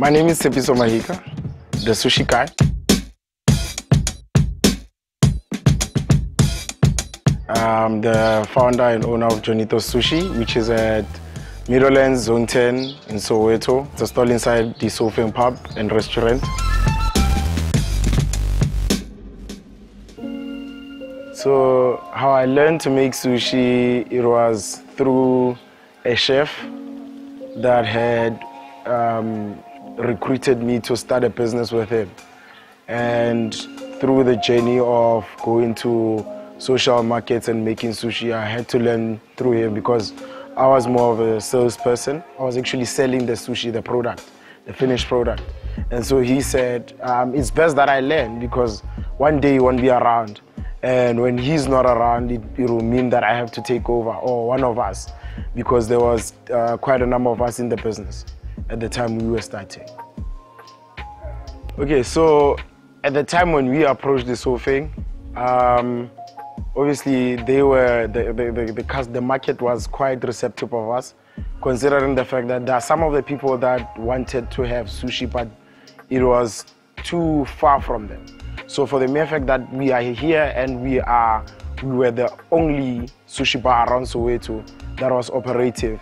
My name is Sepiso Mahika, the sushi guy. I'm the founder and owner of Johnnito Sushi, which is at Meadowlands Zone 10 in Soweto. It's a stall inside the Sofeng Pub and Restaurant. So how I learned to make sushi, it was through a chef that had um, recruited me to start a business with him. And through the journey of going to social markets and making sushi, I had to learn through him because I was more of a salesperson. I was actually selling the sushi, the product, the finished product. And so he said, um, it's best that I learn because one day he won't be around. And when he's not around, it, it will mean that I have to take over, or one of us, because there was uh, quite a number of us in the business at the time we were starting. Okay, so at the time when we approached this whole thing, um, obviously they were the the, the, the, the market was quite receptive of us, considering the fact that there are some of the people that wanted to have sushi, but it was too far from them. So for the mere fact that we are here and we are we were the only sushi bar around Soweto that was operative,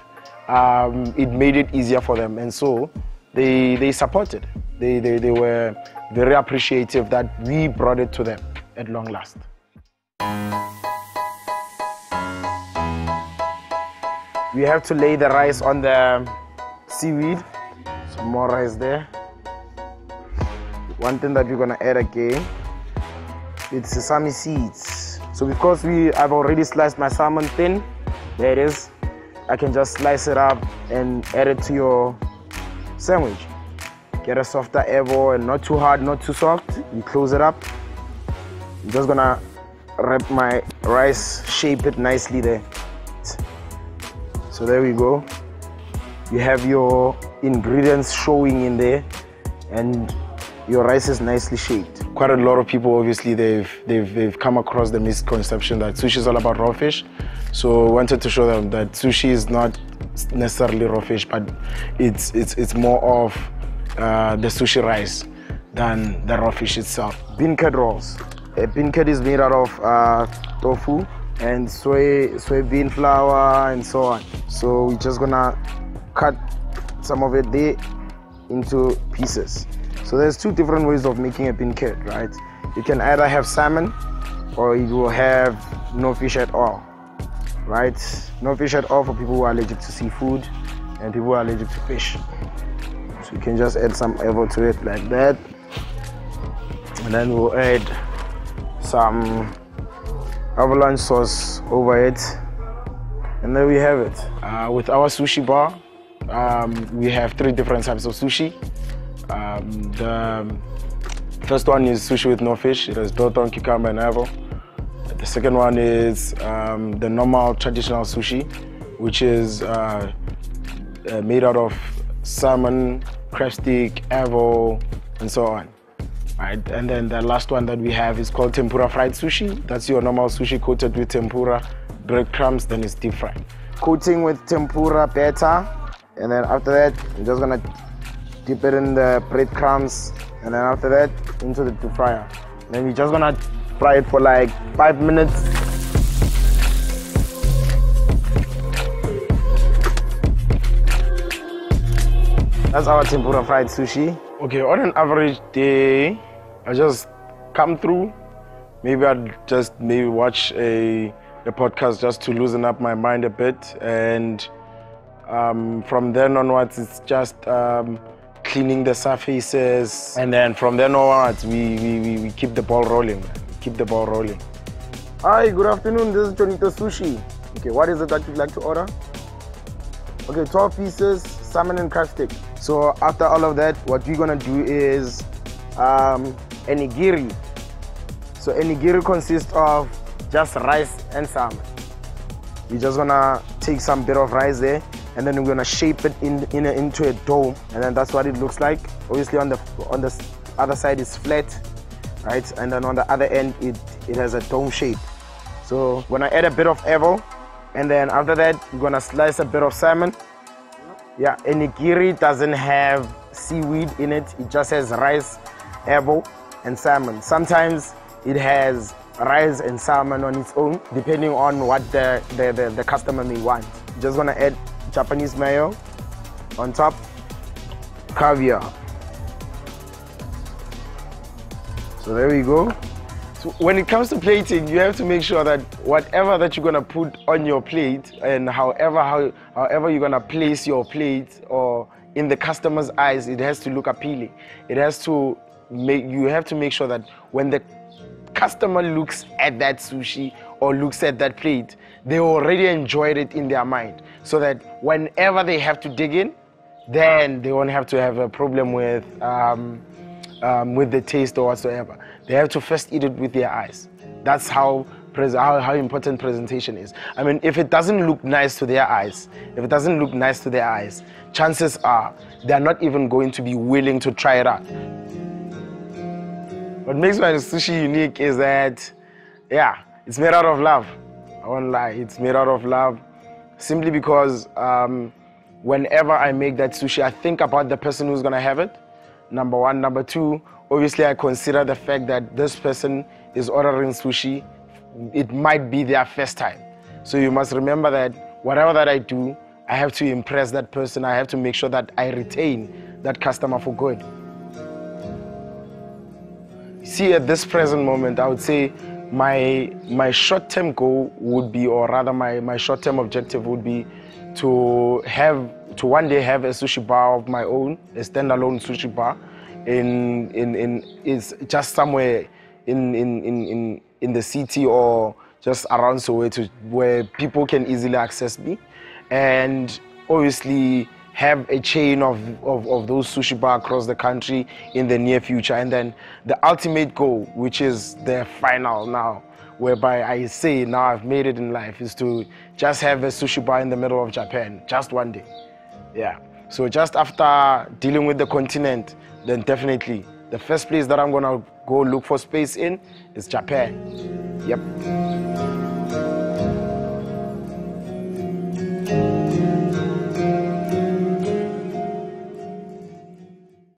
um, it made it easier for them, and so they they supported. They, they they were very appreciative that we brought it to them at long last. We have to lay the rice on the seaweed. Some more rice there. One thing that we're gonna add again, it's sesame seeds. So because we I've already sliced my salmon thin, there it is. I can just slice it up and add it to your sandwich. Get a softer avo and not too hard, not too soft. You close it up. I'm just gonna wrap my rice, shape it nicely there. So there we go. You have your ingredients showing in there and your rice is nicely shaped. Quite a lot of people, obviously, they've, they've, they've come across the misconception that sushi is all about raw fish. So I wanted to show them that sushi is not necessarily raw fish, but it's, it's, it's more of uh, the sushi rice than the raw fish itself. Bean curd rolls. A bean curd is made out of uh, tofu and soy soybean flour and so on. So we're just gonna cut some of it there into pieces. So there's two different ways of making a bean curd, right? You can either have salmon or you will have no fish at all, right? No fish at all for people who are allergic to seafood and people who are allergic to fish. So you can just add some avo to it like that. And then we'll add some avalanche sauce over it and there we have it uh, with our sushi bar um, we have three different types of sushi um, the first one is sushi with no fish it is built on cucumber and apple the second one is um, the normal traditional sushi which is uh, uh, made out of salmon crab stick avo and so on right? And then the last one that we have is called tempura fried sushi. That's your normal sushi coated with tempura breadcrumbs, then it's deep fried. Coating with tempura batter, and then after that, I'm just gonna dip it in the breadcrumbs, and then after that, into the deep fryer. Then we're just gonna fry it for like five minutes. That's our tempura fried sushi. Okay, on an average day, I just come through. Maybe I'd just maybe watch a, a podcast just to loosen up my mind a bit. And um, from then onwards, it's just um, cleaning the surfaces. And then from then onwards, we, we, we, keep the ball rolling. Keep the ball rolling. Hi, good afternoon. This is Johnnito Sushi. Okay, what is it that you'd like to order? Okay, 12 pieces, salmon and crab stick. So after all of that, what we're gonna do is um, onigiri. So onigiri consists of just rice and salmon. We're just gonna take some bit of rice there and then we're gonna shape it in, in a, into a dome and then that's what it looks like. Obviously on the on the other side is flat, right? And then on the other end it, it has a dome shape. So we're gonna add a bit of avo and then after that we're gonna slice a bit of salmon. Yeah, onigiri doesn't have seaweed in it. It just has rice, avo, and salmon. Sometimes it has rice and salmon on its own, depending on what the, the, the, the customer may want. Just gonna add Japanese mayo on top, caviar. So there we go. So when it comes to plating, you have to make sure that whatever that you're gonna put on your plate and however how, however you're gonna place your plate or in the customer's eyes, it has to look appealing. It has to make you have to make sure that when the customer looks at that sushi or looks at that plate, they already enjoyed it in their mind. So that whenever they have to dig in, then they won't have to have a problem with um, um, with the taste or whatsoever. They have to first eat it with their eyes. That's how, how, how important presentation is. I mean, if it doesn't look nice to their eyes, if it doesn't look nice to their eyes, chances are they're not even going to be willing to try it out. What makes my sushi unique is that, yeah, it's made out of love. I won't lie, it's made out of love simply because um, whenever I make that sushi, I think about the person who's gonna have it number one. Number two, obviously I consider the fact that this person is ordering sushi. It might be their first time. So you must remember that whatever that I do, I have to impress that person. I have to make sure that I retain that customer for good. See, at this present moment, I would say my, my short-term goal would be, or rather my, my short-term objective would be to have to one day have a sushi bar of my own, a standalone sushi bar, in in in is just somewhere in in in in the city or just around Soweto where people can easily access me, and obviously have a chain of, of, of those sushi bar across the country in the near future. And then the ultimate goal, which is the final now, whereby I say now I've made it in life, is to just have a sushi bar in the middle of Japan, just one day. Yeah. So just after dealing with the continent, then definitely the first place that I'm gonna go look for space in is Japan. Yep.